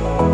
Bye.